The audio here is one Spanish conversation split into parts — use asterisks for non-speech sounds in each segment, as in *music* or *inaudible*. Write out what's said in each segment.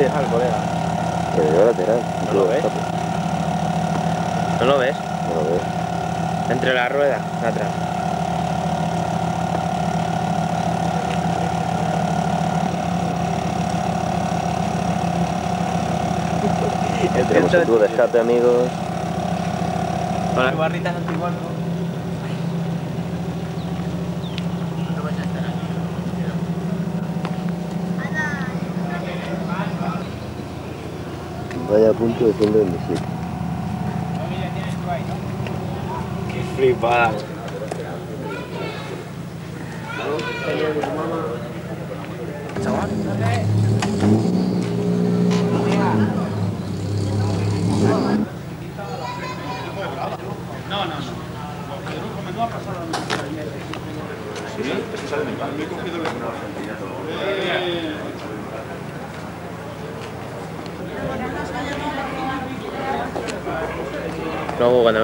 tienes al colega. Le dio lateral. ¿No lo ves? ¿No lo ves? No lo veo. Entre la rueda, atrás. Tenemos el tubo de escape, amigos. Hola. barritas antiguas, Vaya punto de 127. Qué flipada.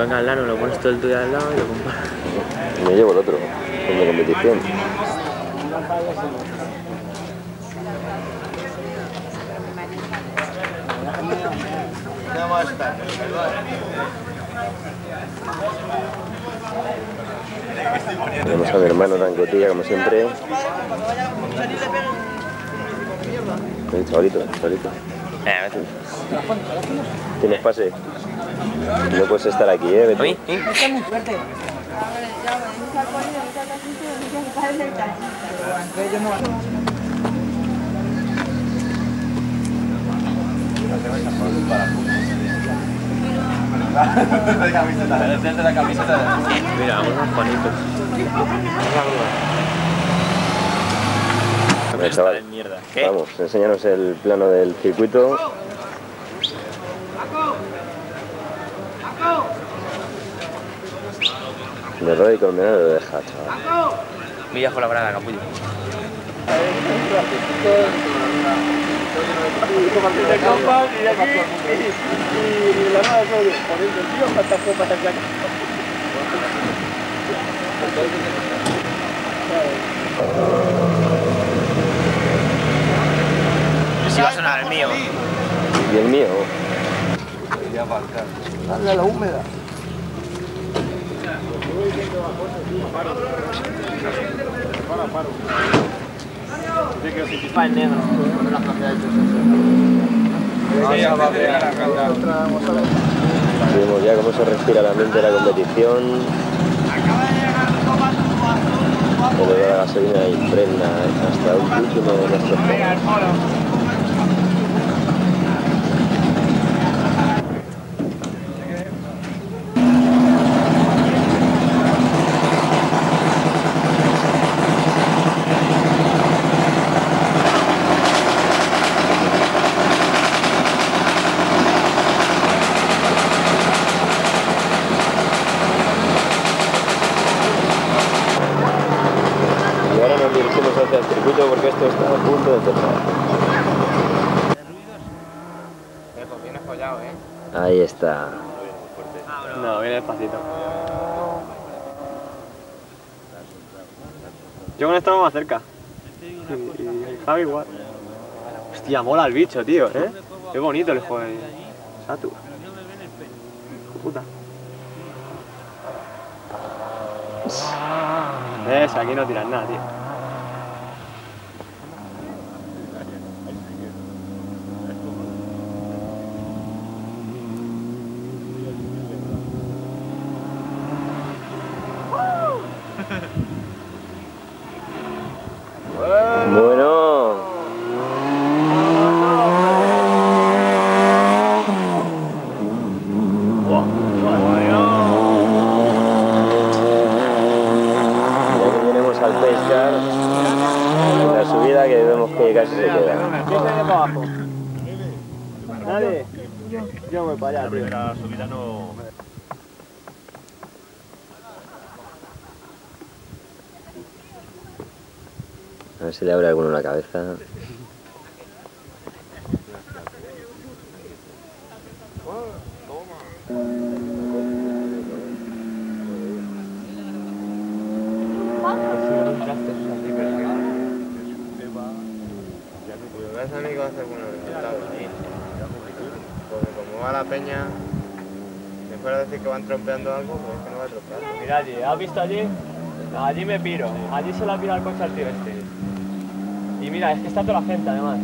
Venga al lano lo pones todo el tuyo al lado y lo comparas. Me llevo el otro, el de competición. Tenemos a mi hermano Rancotilla, como siempre. Chavalito, chavalito. Eh, ¿Tienes pase? No puedes estar aquí, ¿eh? Vete. ¿Oí? ¿Eh? Está muy fuerte. Mira, unos chaval. ¿Qué? Vamos, enséñanos el plano del circuito. De Roy y Colmenero lo deja, chaval. Villa fue la brada, capullo. De y de aquí y, la nada solo poniendo el tío hasta copas hacia acá. Si va a sonar el mío. Y el mío, Dale a la húmeda. Negro. vemos ya cómo se respira el ambiente de la competición. El olor a gasolina impregna hasta el último de nuestros Y ahora nos dirigimos hacia el circuito porque esto está a punto de empezar. Viene follado, ¿eh? Ahí está. No, viene despacito. Yo con esto no más cerca. Y, y el Javi igual. Hostia, mola el bicho, tío, ¿eh? Qué bonito el juego de Satu. Puta. ¿Ves? Aquí no tiran nada, tío. Bueno. Ya que tenemos al pescar en la subida que vemos que casi se queda. ¿Quién se para abajo? ¿Nadie? Yo voy para allá, tío. subida no. A ver si le abre alguno la cabeza. ¿Ves, amigo? hacer buenos resultados, sí. Porque como va la peña, me fuera a decir que van trompeando algo, pues es que no va a trompear. Mira allí, ¿has visto allí? Allí me piro, allí se la pira el coche al tío este. Y mira, es que está toda la gente además.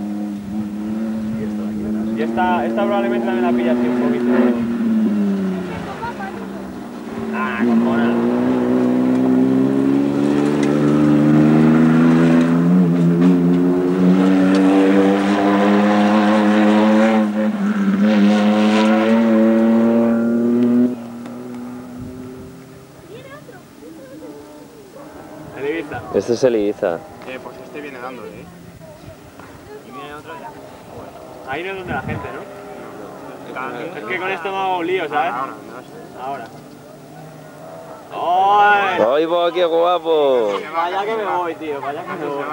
Y esta, esta probablemente también la pilla así un poquito. Ah, cojona. El Es el Ibiza. Eh, pues este viene dándole, ¿eh? Y viene otro ya. Ahí no es donde la gente, ¿no? Es que con esto me hago un lío, ¿sabes? Ahora, no sé. Ahora. ¡Ay! ¡Ay, va, qué guapo! Vaya que me voy, tío, vaya que me voy.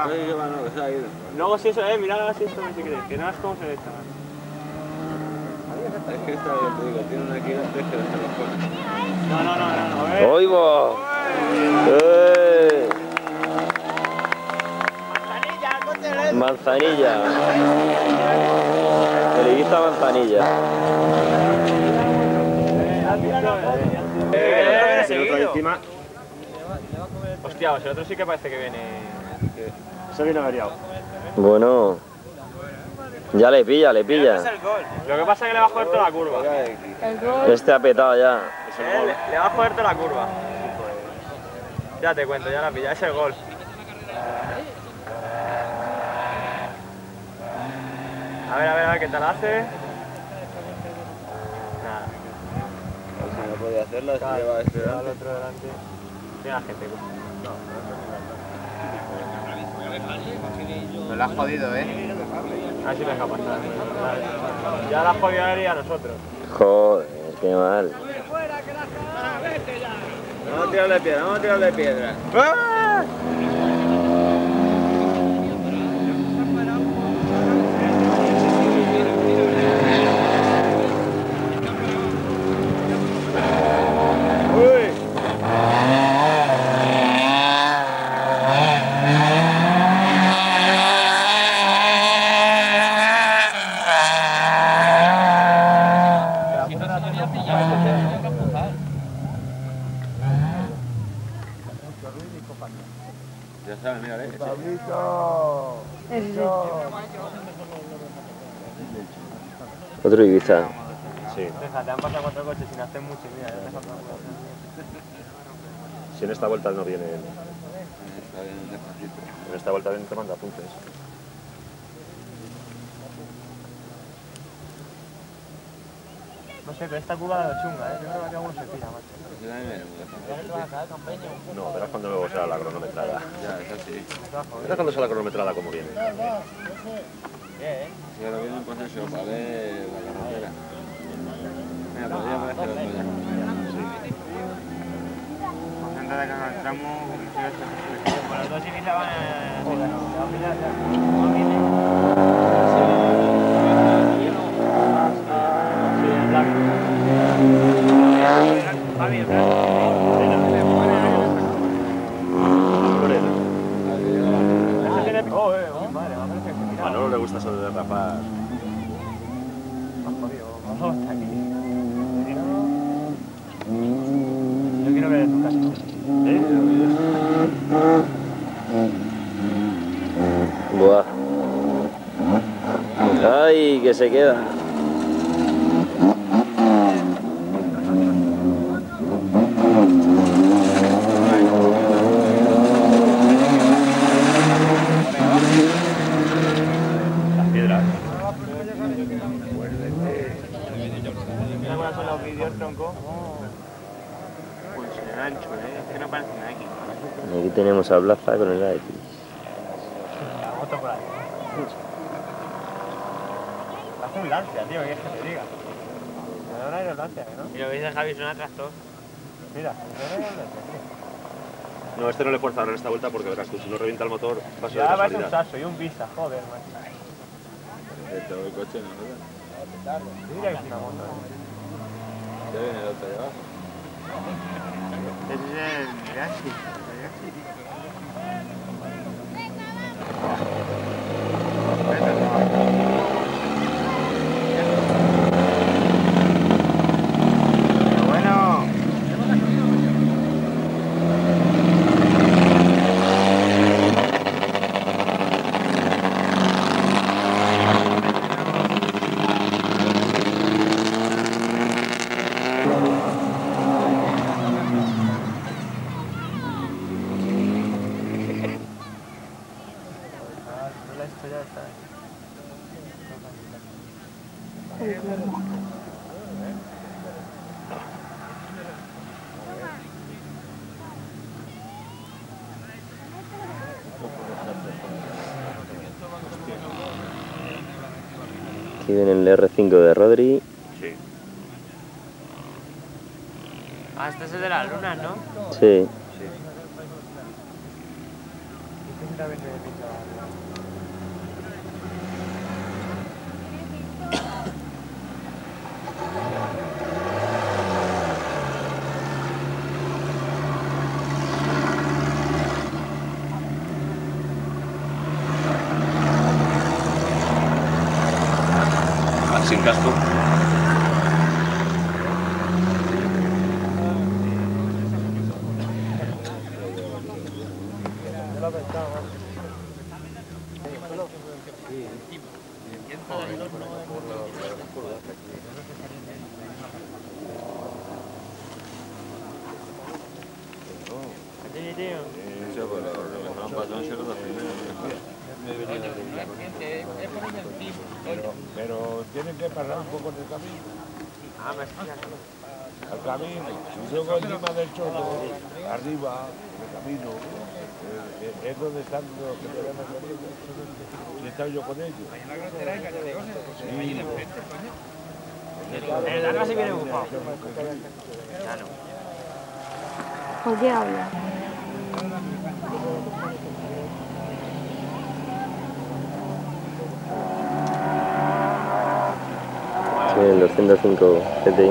Luego si eso, eh, mirad a ver si esto me si crees, que no es como se le echa. Es que esta, ya te digo, tiene una aquí antes que coches. No, no, no, no, no, eh. ¡Ay, va! Manzanilla. El Ibiza Manzanilla. Eh, eh, El otro encima, Hostia, el otro sí que parece que viene. se viene averiado. Bueno. Ya le pilla, le pilla. Lo que pasa es que le va a joder toda la curva. El gol. Este ha petado ya. Eh, le, le va a joder toda la curva. Ya te cuento, ya la pilla, es el gol. A ver, a ver, a ver qué tal hace. Nada. Si no podía hacerla, se lleva esperando. al otro delante. Tiene la gente. Nos la has jodido, ¿eh? A ver si me deja pasar. Ya la has jodido a él y a nosotros. Joder, qué mal. Vamos a tirarle piedra, vamos a tirarle piedra. Ya sabes, mira, eh. Ese sí. Otro Ibiza. Sí, Deja, te han pasado cuatro coches sin hacer mucho. y Mira, si en esta vuelta no viene. En esta vuelta viene te manda apuntes. No sé, pero esta curva la chunga, ¿eh? Yo creo que alguno se tira, macho. Viene. No, verás cuando luego sea la cronometrada. Ya, eso sí. Verás cuando sea la cronometrada como viene. Si ahora vienen pues eso, para ver la carretera. Mira, podría aparecer otro ya. Que en el tramo... Bueno, los dos iniciaban en... Joder, no, te va a pillar ya. Sí, en blanco. Ese tiene... Oh, eh, oh, madre, me parece que mira. A Manolo le gusta eso de derrapar. Jodido, Manolo está aquí. Yo quiero ver tu casa. Buah. Ay, que se queda. Las piedras. Mira cuáles son los vídeos, tronco. Pues el ancho, ¿eh? Es que no parece una X. Aquí tenemos a Plaza con el AX. La moto por ahí. Hace un lancia, tío, ¿qué es que te diga? Me da una aerolancia, ¿no? Y lo veis de Javi, suena tractor. Mira, me da una aerolancia, tío. No, este no le fuerza ahora en esta vuelta porque verás tú, si no revienta el motor, va a Ya parece un saso y un vista, joder, macho. Este el coche, ¿no? Yo diría que es una moto, ¿eh? Ya viene el otro de abajo. Ese es el Reaxi. El Reaxi. Aquí viene el R5 de Rodri. Sí. Ah, este es el de la luna, ¿no? Sí. Ah, Sin casco. Sí, tío. Eso, pero los trampas son solo los primeros. Pero, pero tienen que parar un poco en el camino. Ah, me estoy Al camino. Si yo voy encima del choco, arriba, del camino, eh, eh, es donde están los que te van a salir. Y he estado yo con ellos. Sí. El larga sí viene bufado. ¿Por qué habla? Sí, el 205 GTI.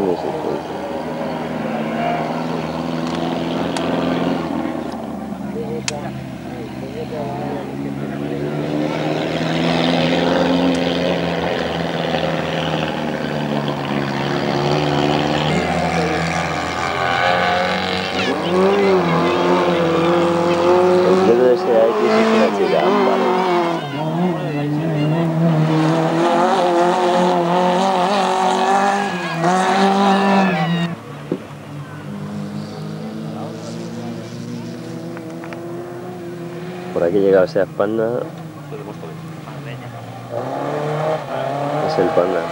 El dedo de ese AX es una chica, vale. Ese panda, es el panda.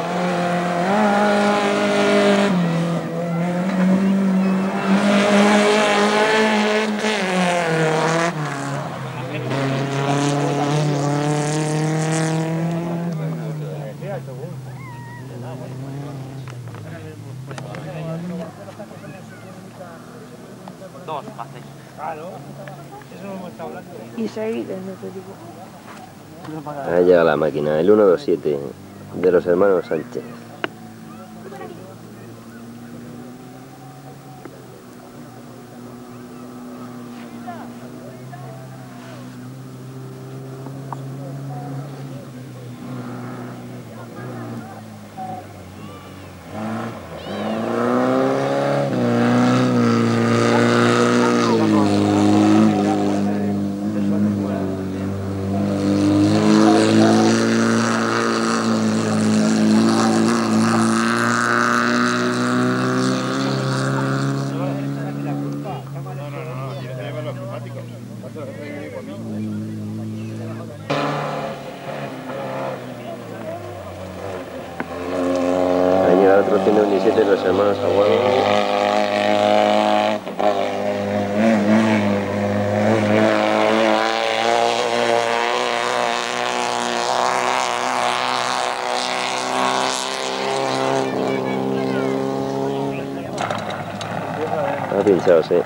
Dos, hace. Y seguir en otro tipo. Ahí llega máquina, el 127 de los hermanos Sánchez. Ahí llega otro 127 de los hermanos Aguado. Está pinchado, sí.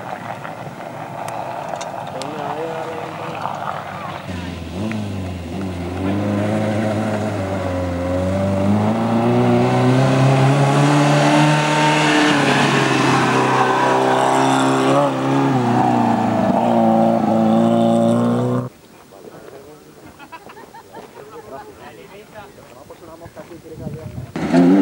Tenemos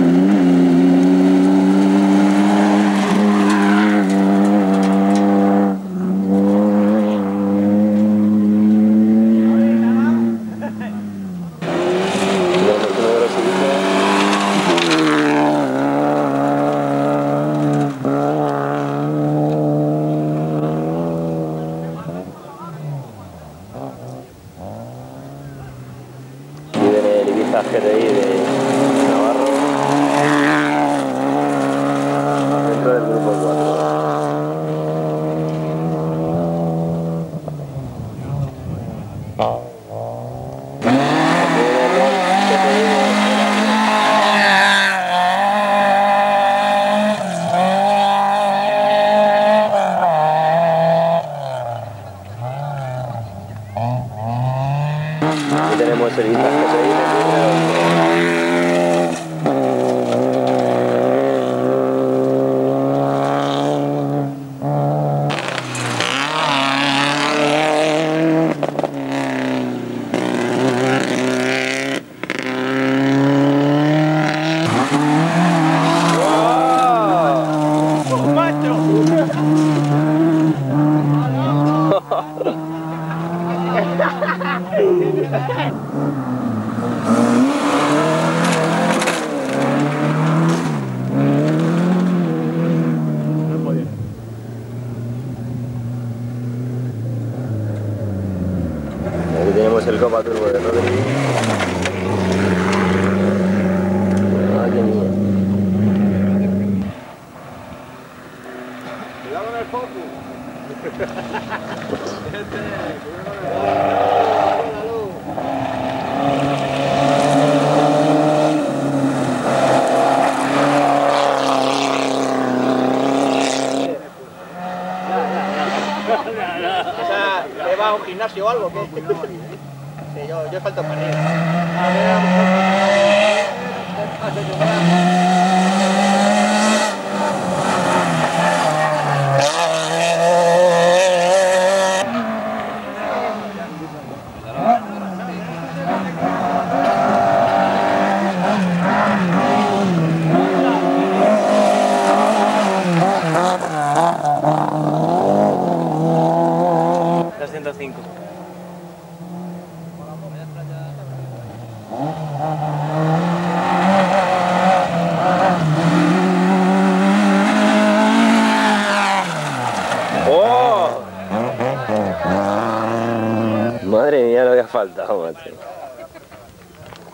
but we know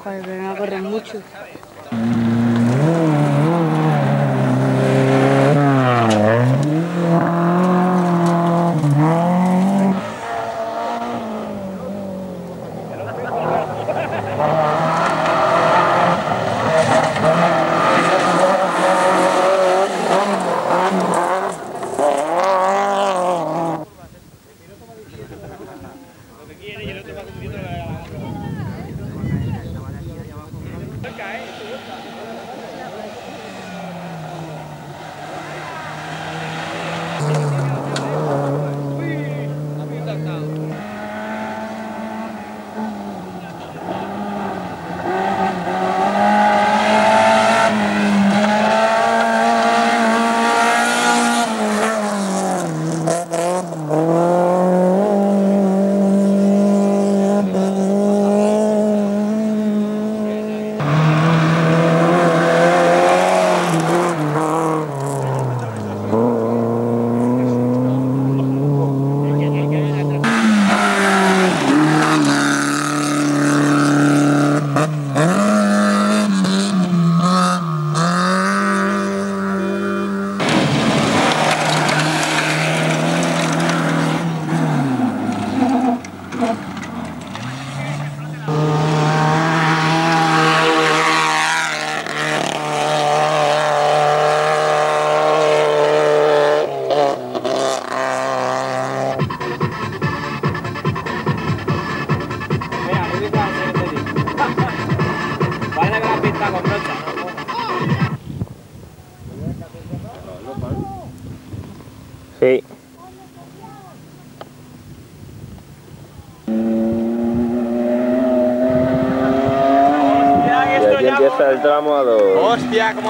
Joder, pero no corren mucho.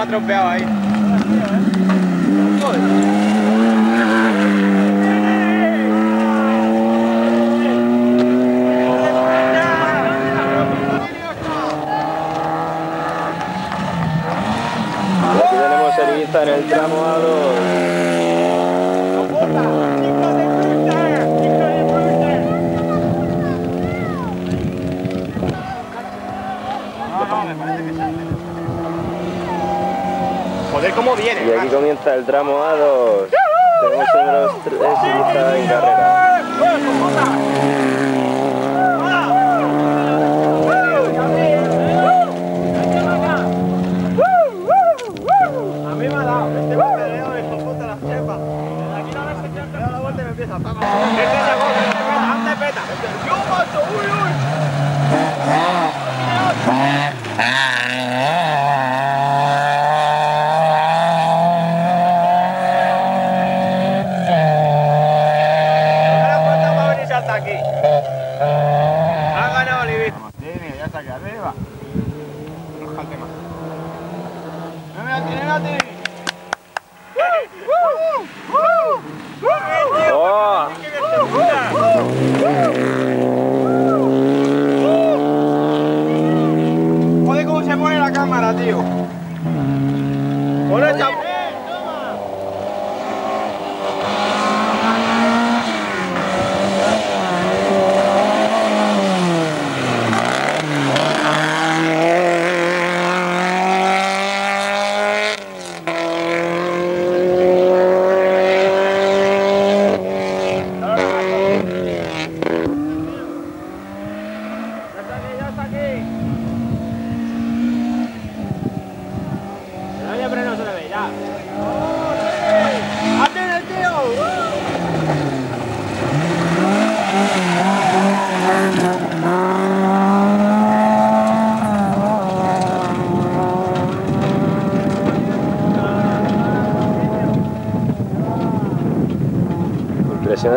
Hostia, cómo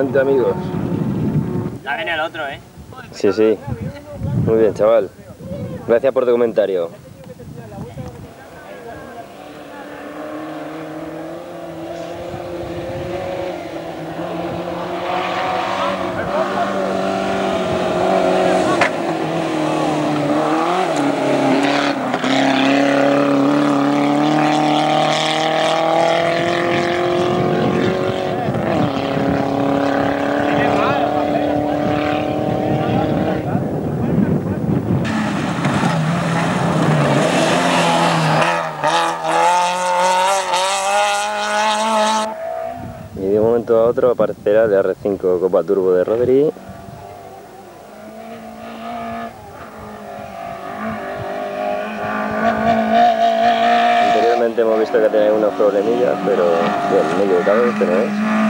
Impresionante, amigos. Ya viene el otro, ¿eh? Sí, sí. Muy bien, chaval. Gracias por tu comentario. Y de un momento a otro aparecerá el R5 Copa Turbo de Rodri. Anteriormente hemos visto que tenía unos problemillas, pero bien, me he equivocado,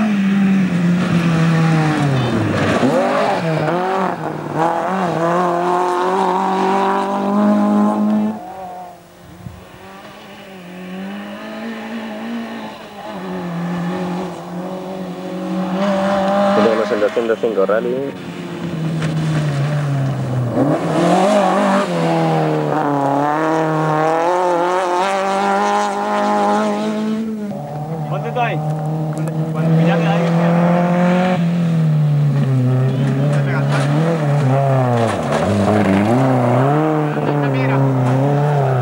205 Rally. Ponte tú ahí. Cuando pillate a alguien que...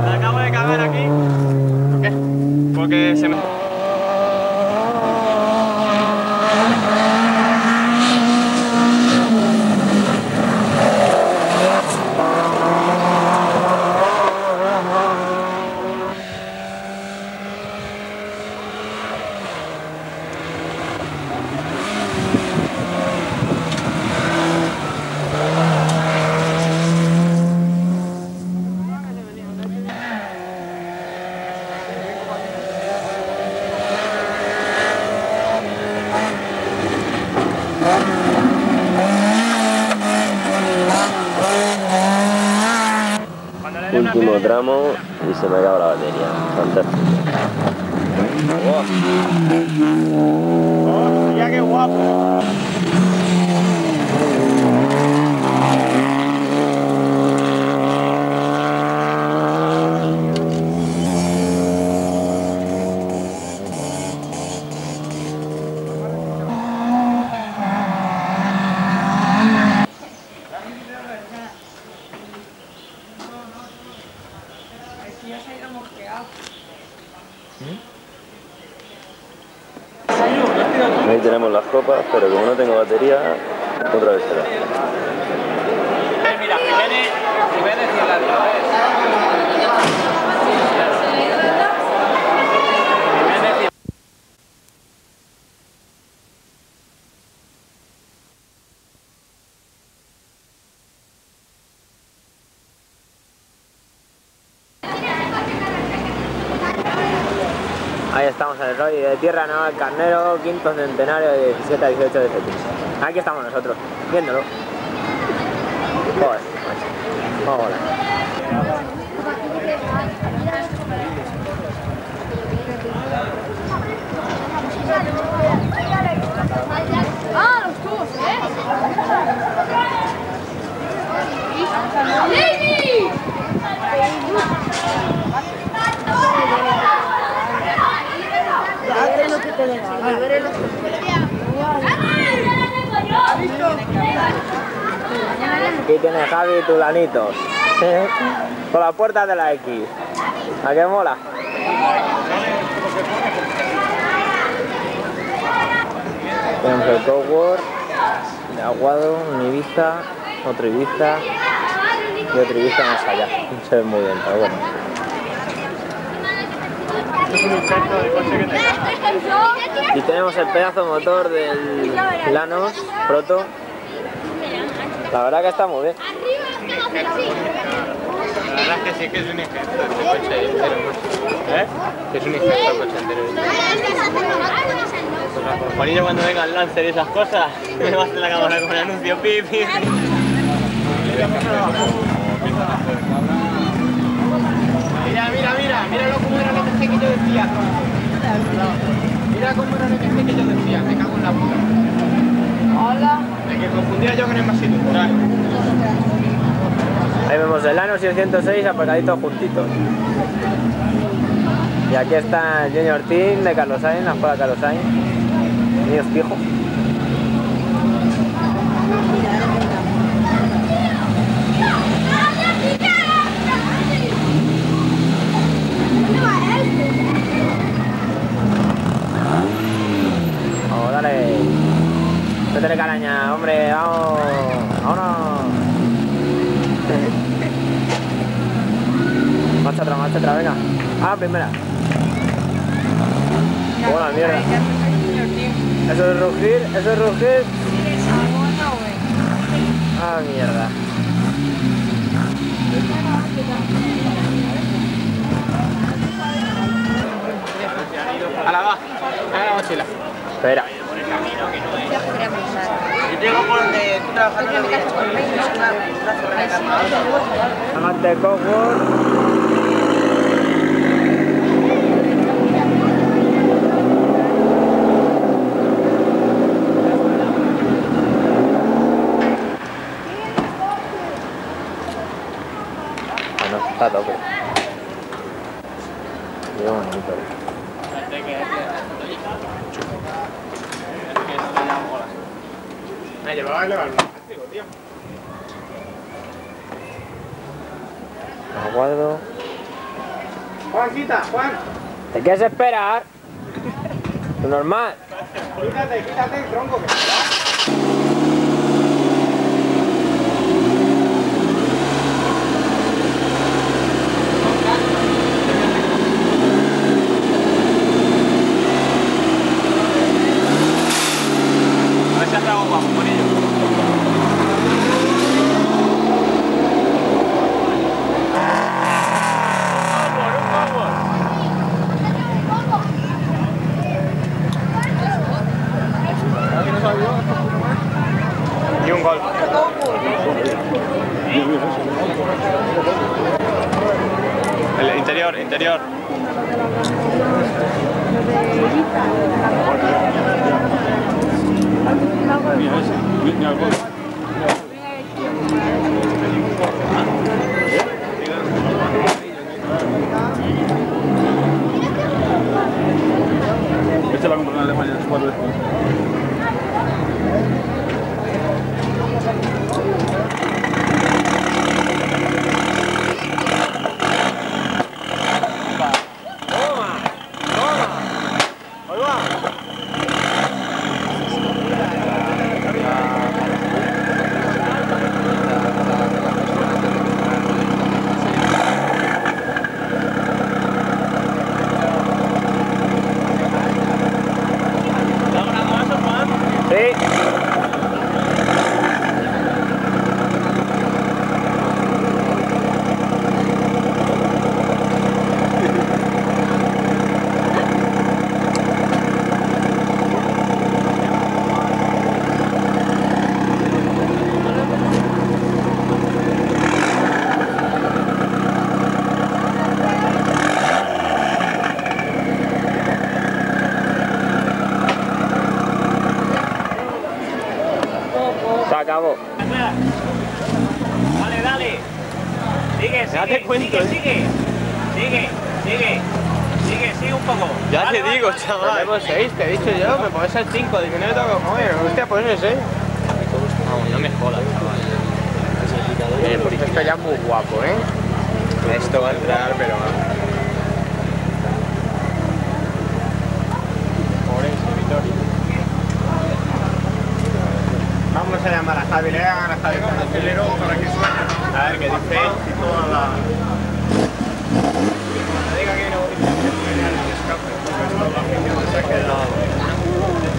Me acabo de cagar aquí. ¿Por qué? Porque se me... Cuando le dé una Último pena- tramo y se me acaba la batería. Fantástico. ¡Hostia, qué guapo! Ahí tenemos las copas, pero como no tengo batería, otra vez será. Mira, Jiménez, Jiménez y la Ahí estamos en el Rally de Tierra Naval Carnero, quinto centenario de 17 a 18 de septiembre. Aquí estamos nosotros, viéndolo. Joder, macho. Vamos a volar. Ah, los tubos, ¿eh? ¡Jamie! Aquí tiene Javi Tulanitos. Con las *laughs* puertas de la X. ¿A qué mola? Tenemos el Cowork, de Aguado, un Ibiza, otro Ibiza y otro Ibiza más allá. No se ve muy bien, pero bueno. Y tenemos el pedazo motor del Lanos Proto. La verdad que está muy bien. La verdad es que sí que es un ingesto este coche entero. ¿Eh? Que es un ingesto el coche entero. Juanillo cuando venga el Lancer y esas cosas, *laughs* me vas en la cámara con un anuncio, pip, pip. Mira, mira, mira, míralo cómo era el MG que yo decía. Mira cómo era el que yo decía, me cago en la puta. Hola. Me que confundía yo con el Masito. Ahí vemos el el 106 aparcaditos juntitos. Y aquí está Jenny Ortín de Carlos Sainz, la escuela Carlos Sainz. Niños pijo. Vamos, dale. Métele caraña, hombre, vamos. Vámonos. Marcha atrás, marcha atrás, venga. Ah, primera. Buena mierda. Eso es rugir, eso es rugir. Ah, mierda. Ala, va. Dame la mochila. Espera. Yo tengo por donde tú trabajando Amante Cockwork. Está a tope. Qué bonito. Me llevaba a elevar un plástico, tío. Aguardo. Juanquita, Juan, ¿Te quieres esperar? Lo normal. quítate, quítate el tronco que el 5, dice no me toca comer. Hostia, pues el 6. Vamos, no me jodas, chaval. Eh, pues esto ya es muy guapo, ¿eh? Esto va a entrar, pero... Vamos a llamar a Javi, le voy a Javi con el acelero para que suene. A ver qué dice y toda la... No diga que no escape, porque esto quedado. Antes de dormir,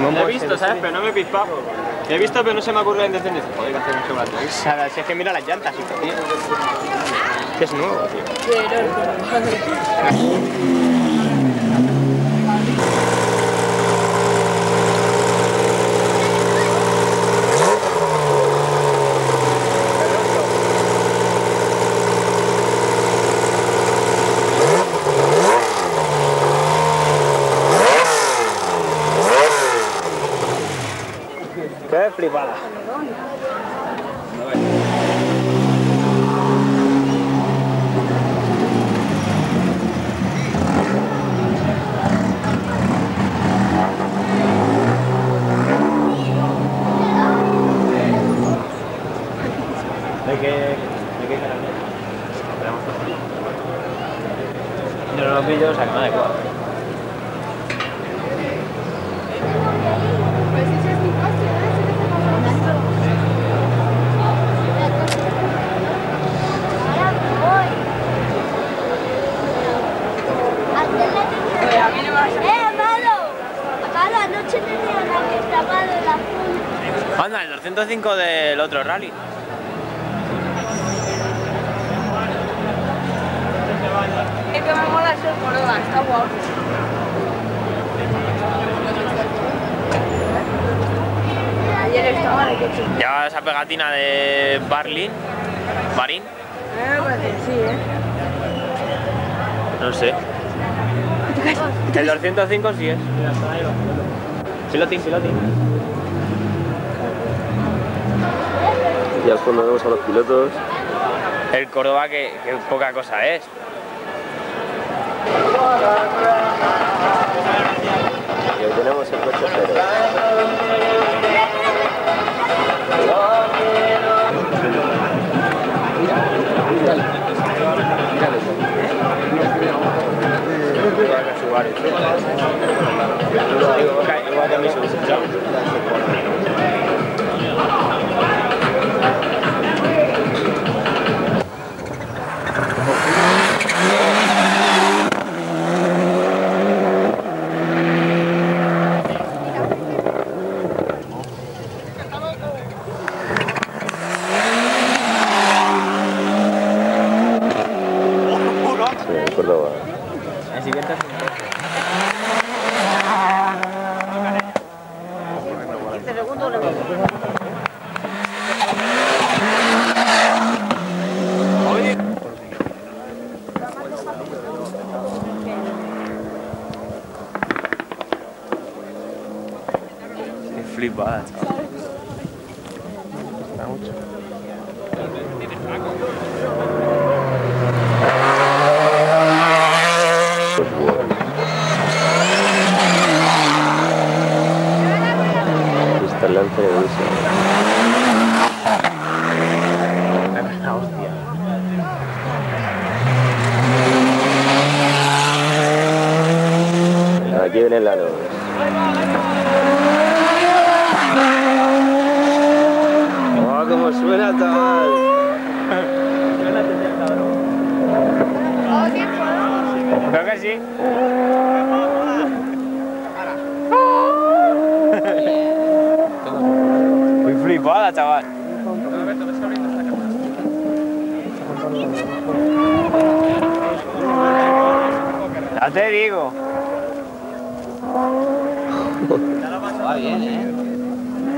No he visto, ¿sabes? Pero no me he pispado. He visto, pero no se me ha ocurrido en descender. Joder, que hacer un chocolate. ¿Sabes? Si es que mira las llantas, hijo, tío. Que es nuevo, tío. Qué flipada. ¿De qué, de qué canal es? Yo no lo pillo, o sea que me da igual. Pues ese es mi coche, ¿no? Ese es el Oye, a mí no me vas a... ¡Eh, Amado! Acá la noche tenía la que tapado el azul. Anda, el 205 del otro rally. Que me mola ser Córdoba, está guapo. Ayer estaba de coche. Lleva esa pegatina de Barlin. Barín. Eh, parece, sí, ¿eh? No sé. El 205 sí es. Pilotín, pilotín. Y al fondo vemos a los pilotos. El Córdoba que, que poca cosa es. Y ahí tenemos el coche cero. Igual que a mí se Te digo.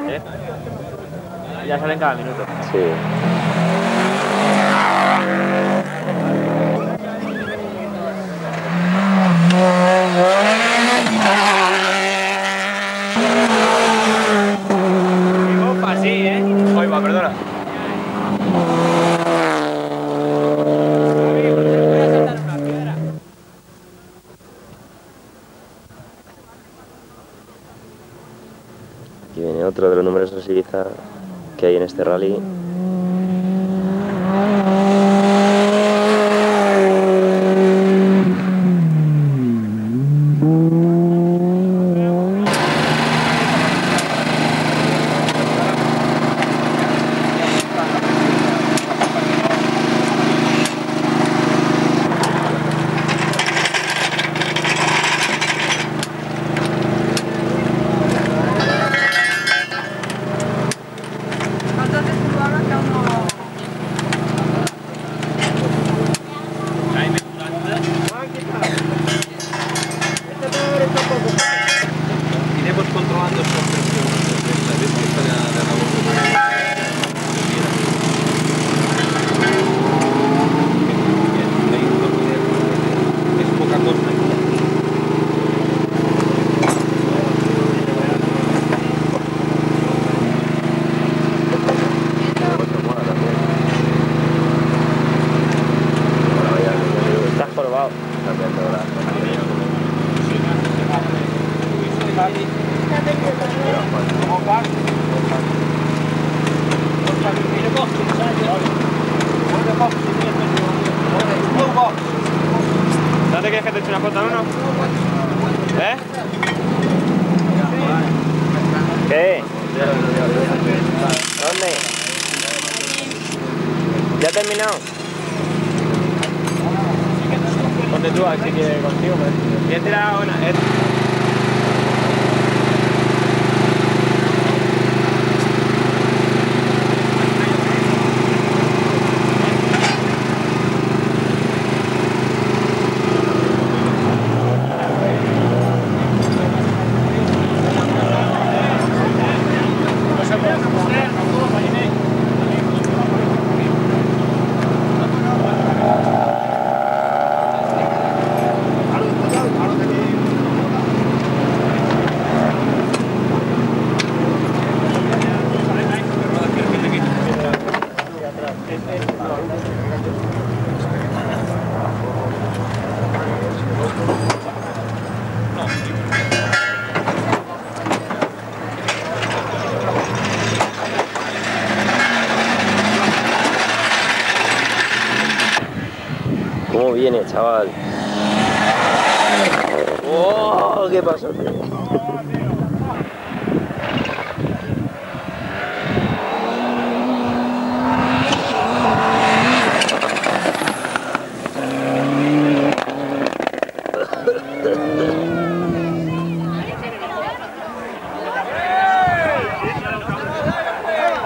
¿eh? Ya salen cada minuto. Sí. ¿eh? Oiga, perdona. Que hay en este rally. ¿Cómo viene, chaval? ¡Oh! ¿Qué pasó?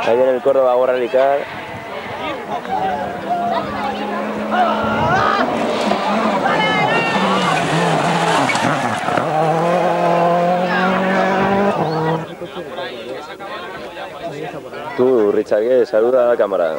El Córdoba World Rally Saluda a la cámara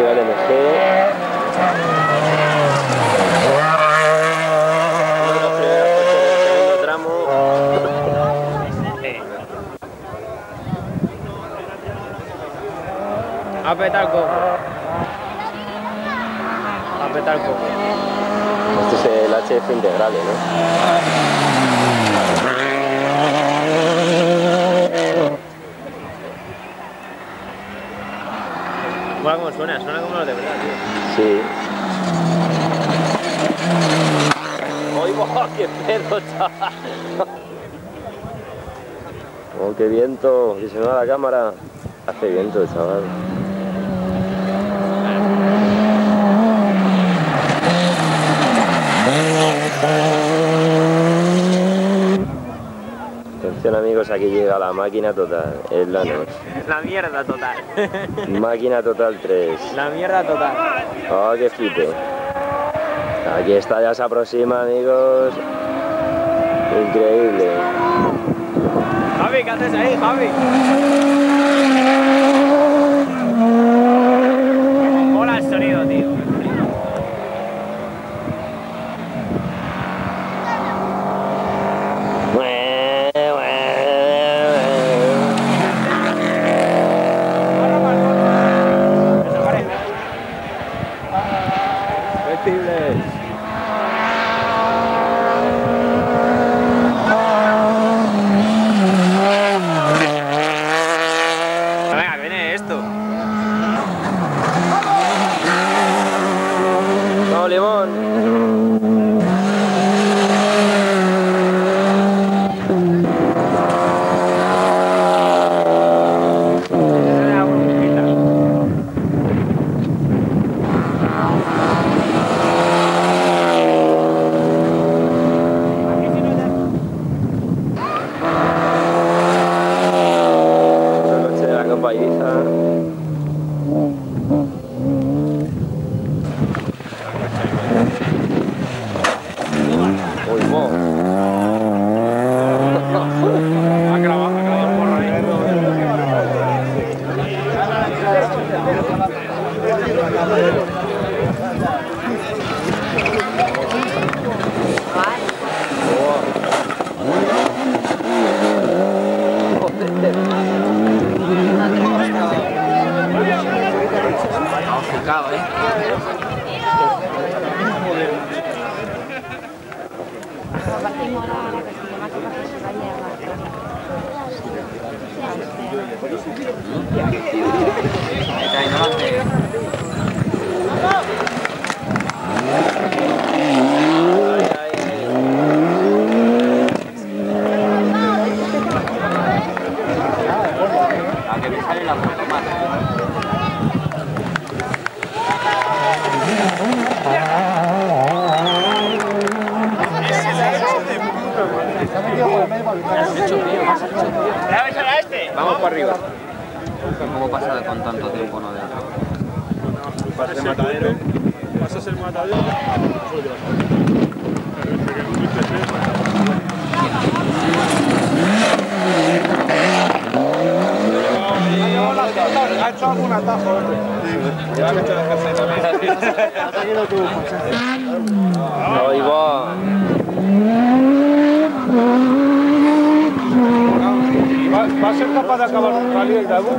llega el MG. Uno de los primeros coches del segundo tramo. A petar coco. A petar coco. Este es el HF integral, ¿no? Mola como suena, suena como los de verdad, tío. Sí. ¡Oigo! ¡Qué pedo, chaval! ¡Oh, qué viento! Y se me va la cámara. Hace viento, chaval. Atención amigos, aquí llega la máquina total. Es la noche. La mierda total. *laughs* Máquina total 3. La mierda total. Oh, qué flipe. Aquí está, ya se aproxima, amigos. Increíble. Javi, ¿qué haces ahí, Javi?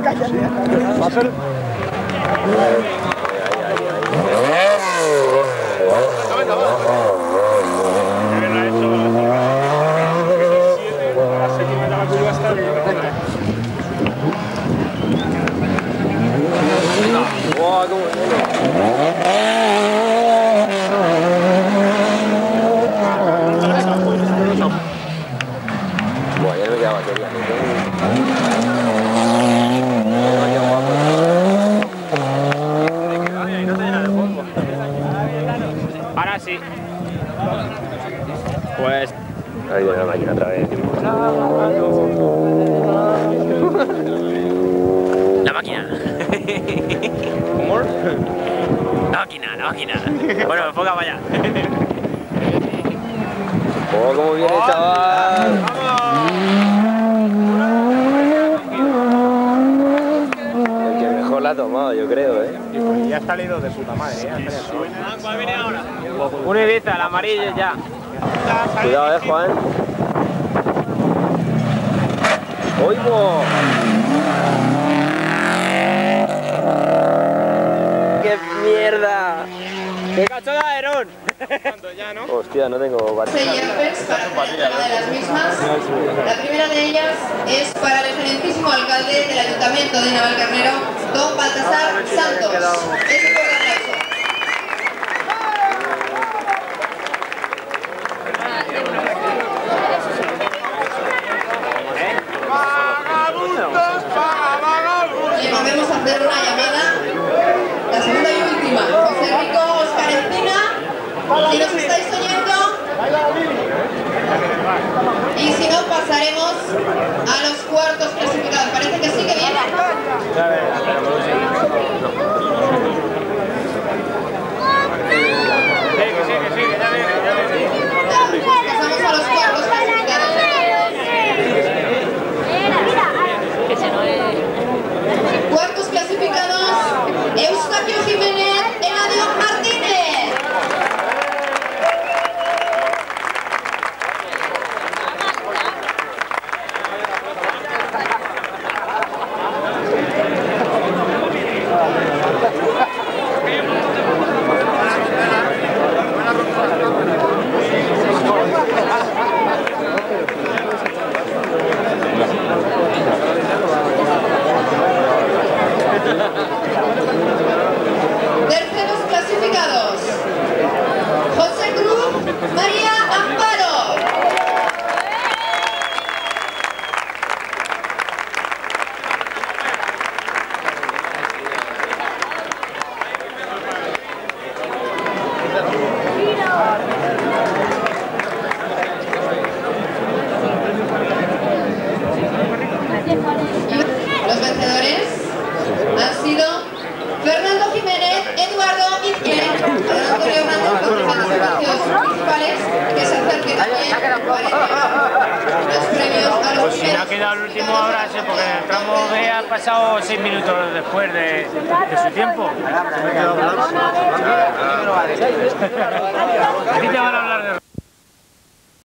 Va a ser... Buah, cómo viene. Buah, ya no me queda batería. me tengo- Ahora sí. Pues La máquina otra vez. La máquina. La máquina, la máquina. Bueno, enfoca vaya. Oh, cómo viene, chaval. El que mejor la ha tomado, yo creo, eh. ya está leído de puta madre, ¿eh? ¿Cuál viene ahora? Un Ibiza, el amarillo ya. Cuidado, eh, Juan. ¡Oigo! ¡Qué mierda! ¡Qué cacho de aerón! ya, ¿no? Hostia, no tengo batería. Para cada una de las mismas. La primera de ellas es para el excelentísimo alcalde del Ayuntamiento de Navalcarnero, don Baltasar Santos.